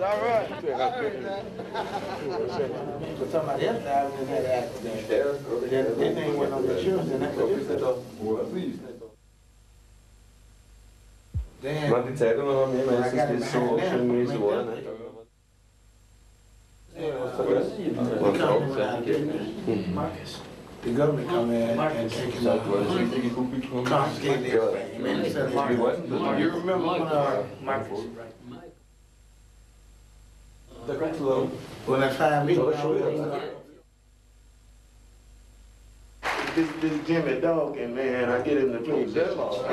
All right. But somebody else died in that accident. Then, then they went on the insurance and that's what this is. Damn. Man, die Zeitung haben wir meistens das so abgeschrieben, wie es war. Ne? They come in out there. Marcus. The government come in and take him out. Confiscate everything. Man, they said, Marcus. You remember when, uh, Marcus? This, this Jimmy Dawkins, man, I get him to play baseball.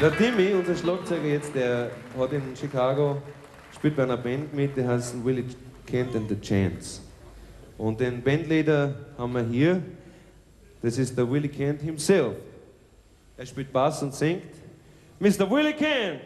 Der Timmy, unser Schlagzeuger jetzt, der hat in Chicago, spielt bei einer Band mit, die heißt Willie Kent and the Chants. Und den Bandleader haben wir hier, das ist der Willie Kent himself. Er spielt Bass und singt. Mr. Willie Kent!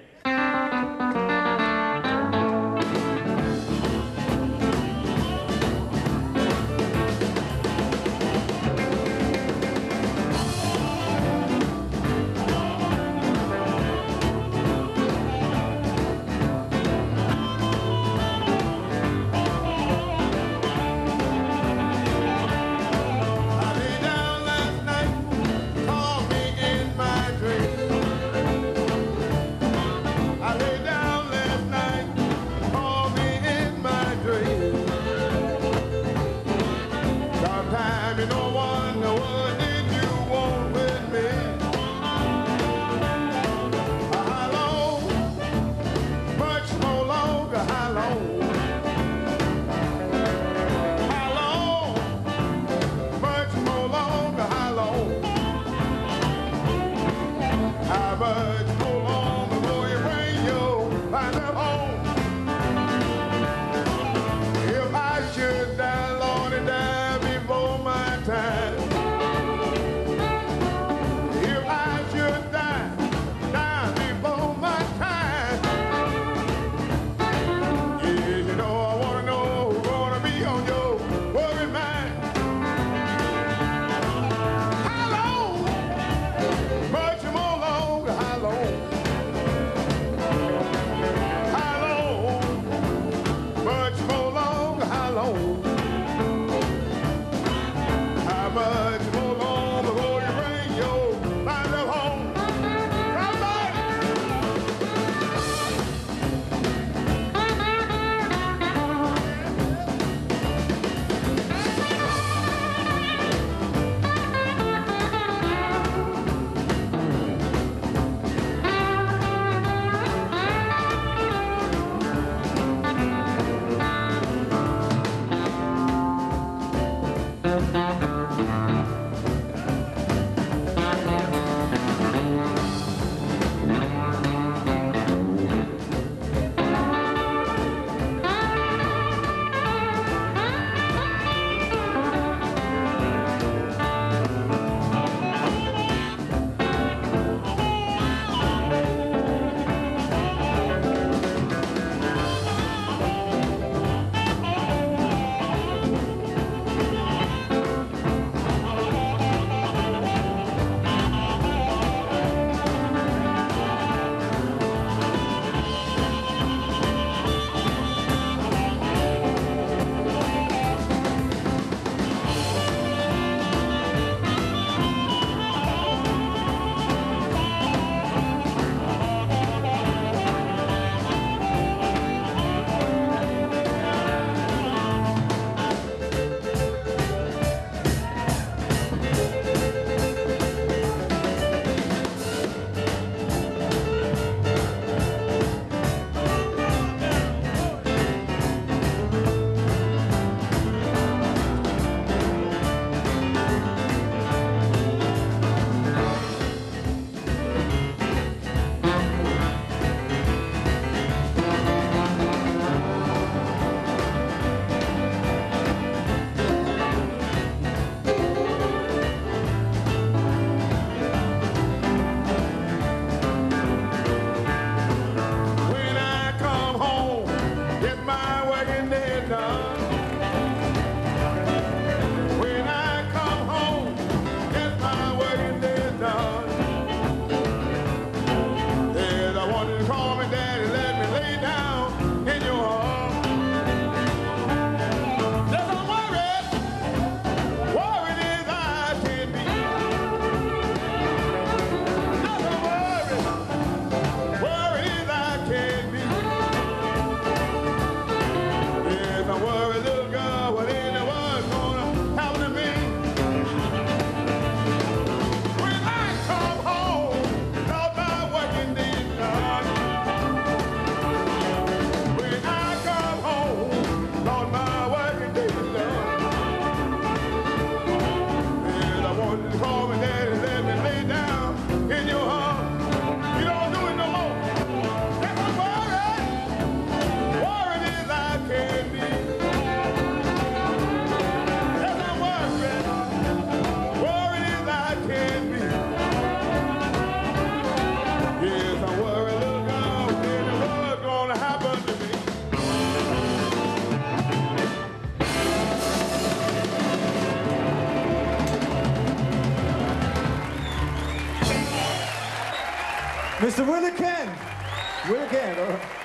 Mr. Willie Kent. Willie Kent. all oh. right.